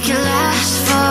make it last for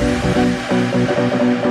Música